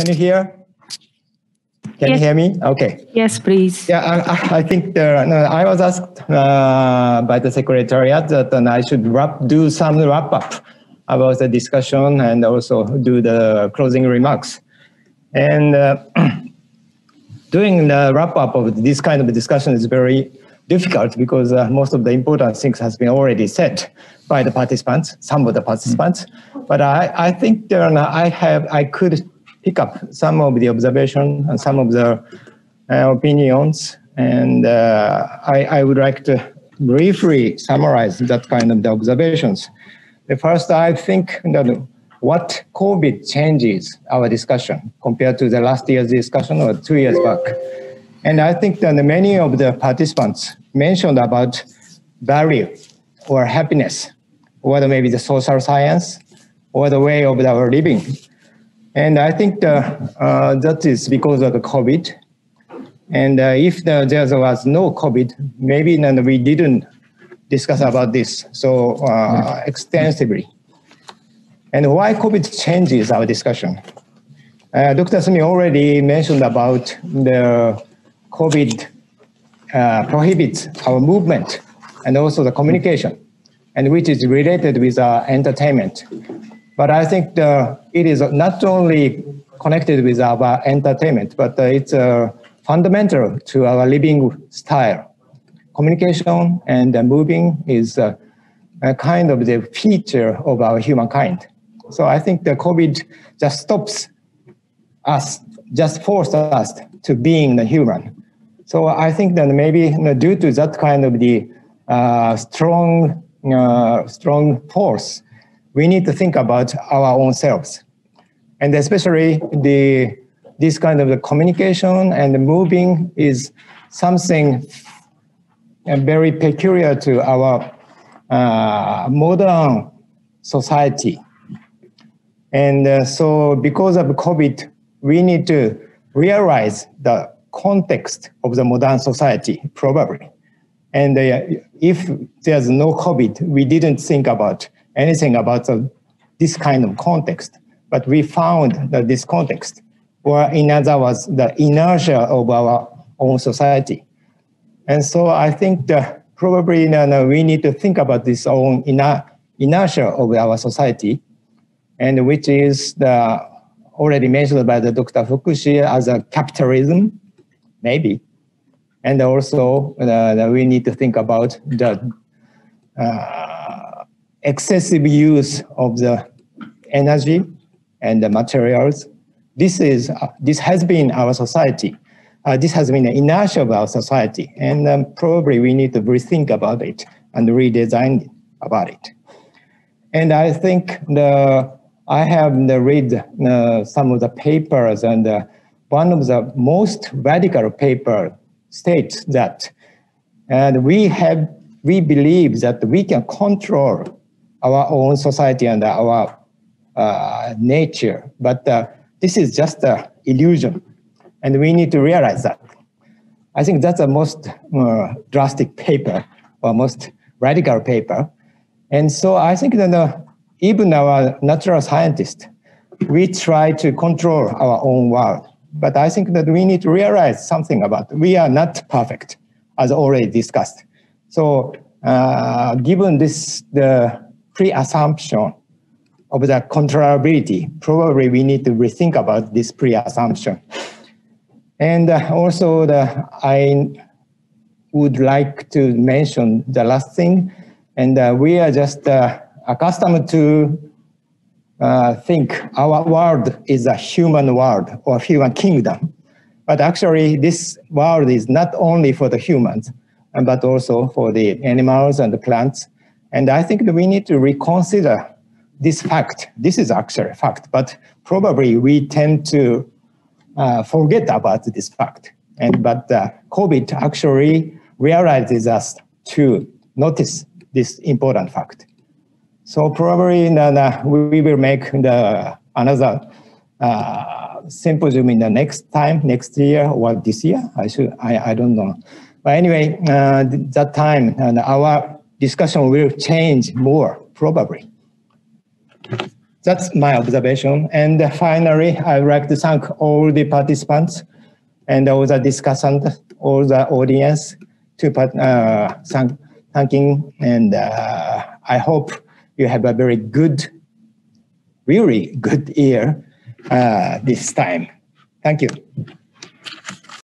Can you hear? Can yes. you hear me? Okay. Yes, please. Yeah, I, I think there, no, I was asked uh, by the secretariat that uh, I should wrap, do some wrap up about the discussion and also do the closing remarks. And uh, doing the wrap up of this kind of discussion is very difficult because uh, most of the important things has been already said by the participants, some of the participants. But I, I think there I have I could pick up some of the observation and some of the uh, opinions, and uh, I, I would like to briefly summarize that kind of the observations. The first, I think that what COVID changes our discussion compared to the last year's discussion or two years back. And I think that many of the participants mentioned about value or happiness, or maybe the social science, or the way of our living. And I think the, uh, that is because of the COVID. And uh, if the, there was no COVID, maybe then we didn't discuss about this so uh, extensively. And why COVID changes our discussion. Uh, Dr. Sumi already mentioned about the COVID uh, prohibits our movement and also the communication, and which is related with our entertainment. But I think the, it is not only connected with our entertainment, but uh, it's uh, fundamental to our living style. Communication and uh, moving is uh, a kind of the feature of our humankind. So I think the COVID just stops us, just forced us to being the human. So I think that maybe you know, due to that kind of the uh, strong, uh, strong force, we need to think about our own selves, and especially the this kind of the communication and the moving is something uh, very peculiar to our uh, modern society. And uh, so because of COVID, we need to realize the context of the modern society, probably. And uh, if there's no COVID, we didn't think about anything about the, this kind of context. But we found that this context, or in other words, the inertia of our own society. And so I think that probably you know, we need to think about this own inertia of our society and which is the already mentioned by the Dr. Fukushi as a capitalism, maybe. And also uh, we need to think about the uh, excessive use of the energy and the materials. This is uh, this has been our society. Uh, this has been the inertia of our society, and um, probably we need to rethink about it and redesign about it. And I think the I have read uh, some of the papers, and uh, one of the most radical paper states that, and we have we believe that we can control our own society and our uh, nature, but uh, this is just an illusion, and we need to realize that. I think that's the most uh, drastic paper or most radical paper, and so I think that uh, even our natural scientists, we try to control our own world. But I think that we need to realize something about it. we are not perfect, as already discussed. So uh, given this the pre-assumption of the controllability, probably we need to rethink about this pre-assumption. And uh, also the, I would like to mention the last thing, and uh, we are just uh, accustomed to uh, think our world is a human world or human kingdom. But actually, this world is not only for the humans, but also for the animals and the plants. And I think that we need to reconsider this fact. This is actually a fact, but probably we tend to uh, forget about this fact. And but uh, COVID actually realizes us to notice this important fact. So probably uh, we will make the another uh, symposium in the next time, next year or this year. I should, I, I don't know. But anyway, uh, that time and our discussion will change more probably. that's my observation. And finally, I would like to thank all the participants and all the discussants, all the audience to uh, thank, thanking. And uh, I hope you have a very good, really good year uh, this time. Thank you.